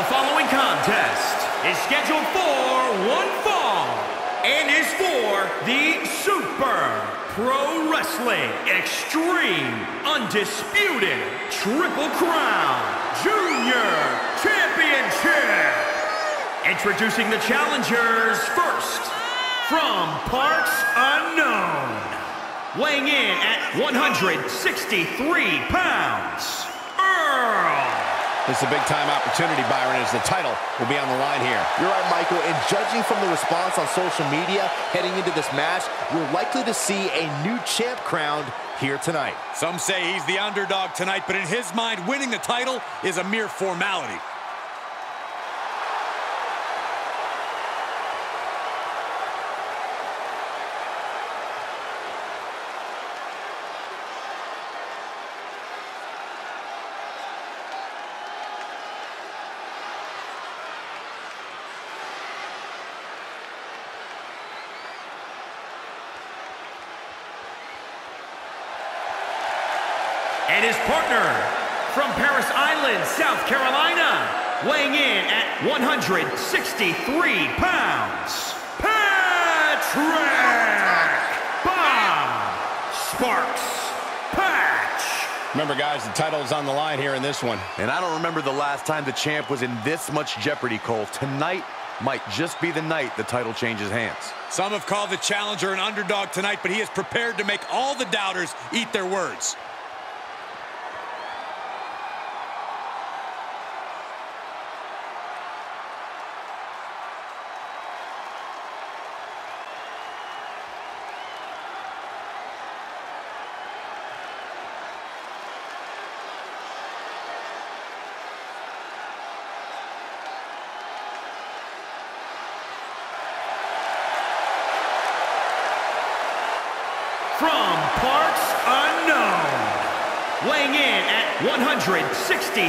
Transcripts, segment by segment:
The following contest is scheduled for one fall and is for the Super Pro Wrestling Extreme Undisputed Triple Crown Junior Championship. Introducing the challengers first, from parts unknown, weighing in at 163 pounds. This is a big-time opportunity, Byron, as the title will be on the line here. You're right, Michael, and judging from the response on social media heading into this match, we're likely to see a new champ crowned here tonight. Some say he's the underdog tonight, but in his mind, winning the title is a mere formality. And his partner from Parris Island, South Carolina, weighing in at 163 pounds, Patrick Bob Sparks Patch. Remember, guys, the title is on the line here in this one. And I don't remember the last time the champ was in this much jeopardy, Cole. Tonight might just be the night the title changes hands. Some have called the challenger an underdog tonight, but he is prepared to make all the doubters eat their words. From parts unknown, weighing in at 163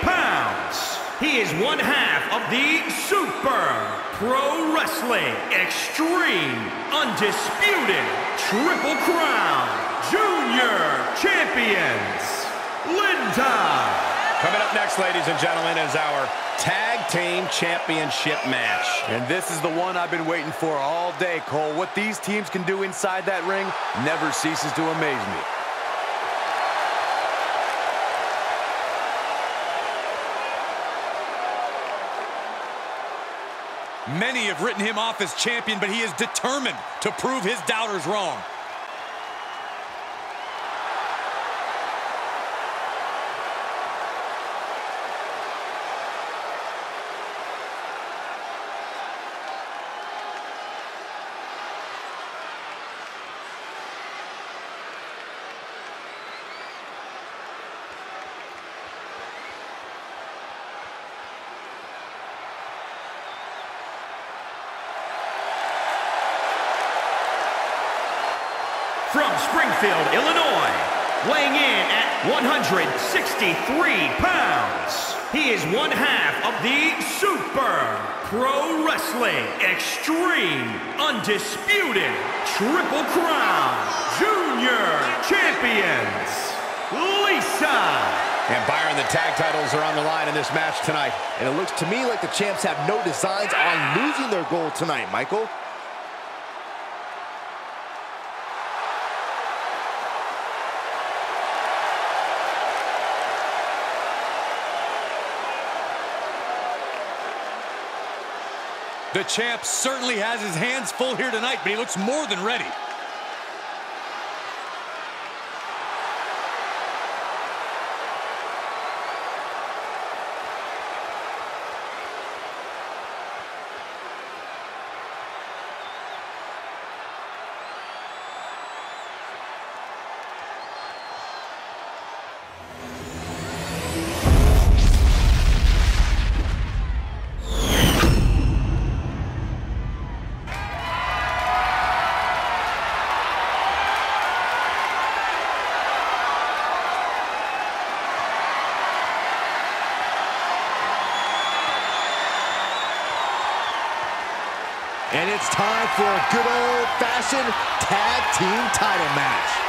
pounds, he is one half of the Super Pro Wrestling Extreme Undisputed Triple Crown Junior Champions, Linda. Coming up next, ladies and gentlemen, is our Tag Team Championship match. And this is the one I've been waiting for all day, Cole. What these teams can do inside that ring never ceases to amaze me. Many have written him off as champion, but he is determined to prove his doubters wrong. From Springfield, Illinois, weighing in at 163 pounds, he is one half of the Super Pro Wrestling Extreme Undisputed Triple Crown Junior Champions, Lisa. And Byron, the tag titles are on the line in this match tonight. And it looks to me like the champs have no designs on losing their gold tonight, Michael. The champ certainly has his hands full here tonight, but he looks more than ready. And it's time for a good old-fashioned tag team title match.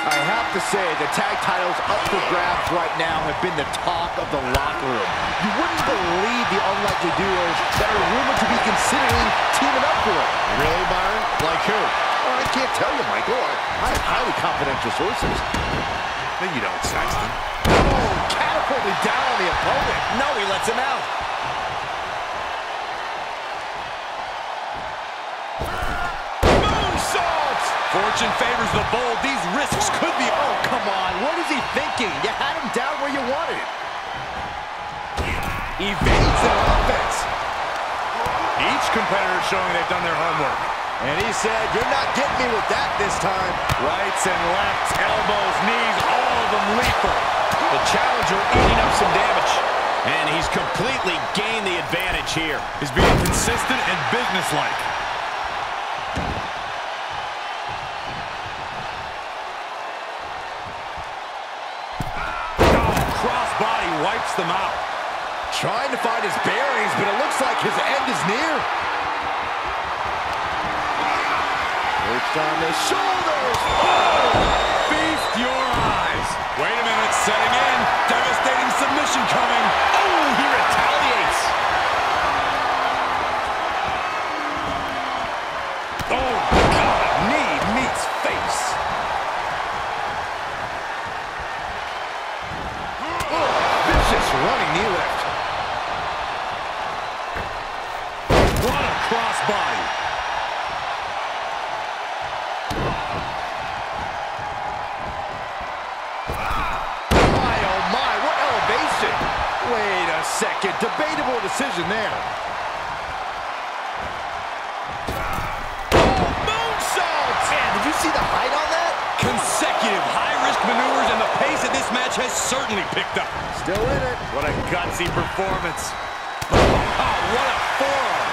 I have to say, the tag titles up for grabs right now have been the talk of the locker room. You wouldn't believe the unlikely duos that are rumored to be considering teaming up for it. Really, Byron? Like who? Well, I can't tell you, Michael. I, I have highly confidential sources. No, you don't, Saxton. Oh, catapulted down on the opponent. No, he lets him out. Fortune favors the bold. These risks could be... Oh, come on. What is he thinking? You had him down where you wanted him. Evades their offense. Each competitor showing they've done their homework. And he said, you're not getting me with that this time. Rights and lefts, elbows, knees, all of them lethal. The challenger eating up some damage. And he's completely gained the advantage here. He's being consistent and businesslike. Crossbody wipes them out. Trying to find his bearings, but it looks like his end is near. Perched on the shoulders. Oh! Feast your eyes. Wait a minute, setting in. Devastating submission coming. Oh, he retaliates. Oh, a debatable decision there. Oh, moonsault! Man, did you see the height on that? Consecutive high-risk maneuvers, and the pace of this match has certainly picked up. Still in it. What a gutsy performance. Oh, what a forearm.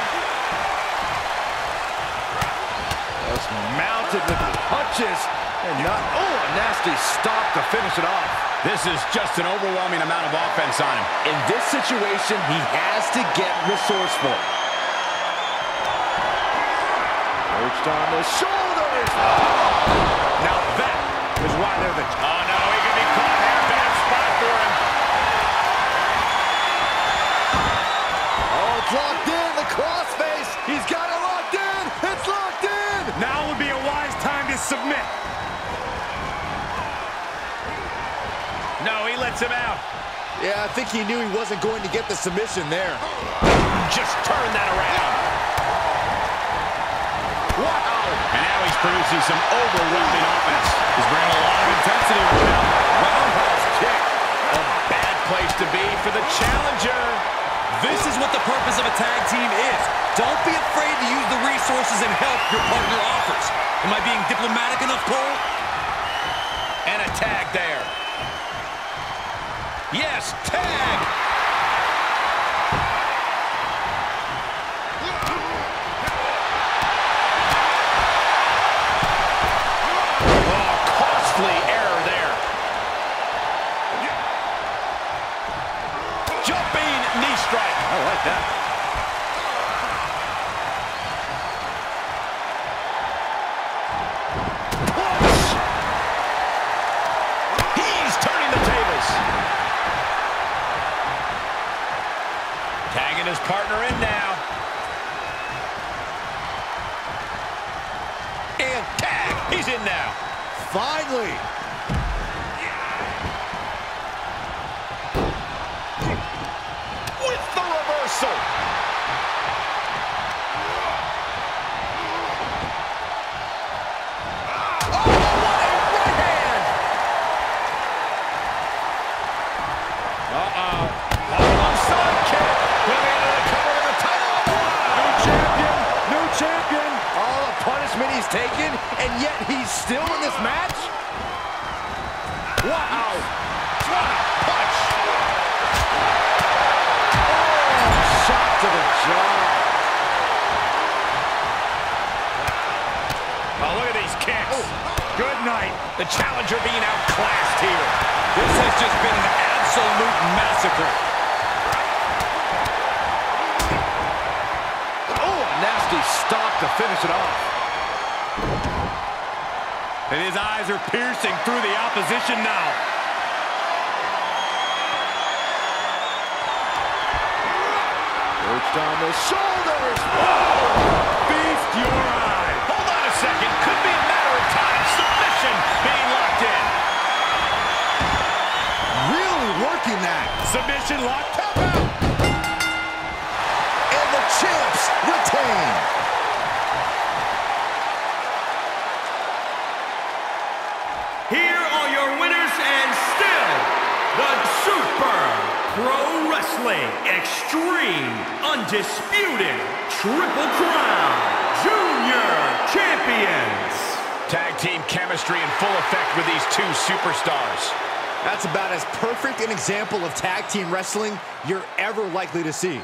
Just mounted with punches and not, oh, a nasty stop to finish it off. This is just an overwhelming amount of offense on him. In this situation, he has to get resourceful. Perched on the shoulders. Now that is why they're the... I think he knew he wasn't going to get the submission there. Just turn that around. Wow. And now he's producing some overwhelming offense. He's bringing a lot of intensity right now. Roundhouse kick. A bad place to be for the challenger. This is what the purpose of a tag team is. Don't be afraid to use the resources and help your partner offers. Am I being diplomatic enough, Cole? And a tag there. Yes, tag. Oh, costly error there. Jumping knee strike. I like that. Partner in now. And tag. He's in now. Finally. With the reversal. Punishment he's taken, and yet he's still in this match? Wow. What a punch. Oh, shot to the jaw. Oh, look at these kicks. Oh. Good night. The challenger being outclassed here. This has just been an absolute massacre. And his eyes are piercing through the opposition now. Perched on the shoulders. Feast your eyes. Hold on a second. Could be a matter of time. Submission being locked in. Really working that. Submission lock. Pro Wrestling Extreme Undisputed Triple Crown Junior Champions. Tag team chemistry in full effect with these two superstars. That's about as perfect an example of tag team wrestling you're ever likely to see.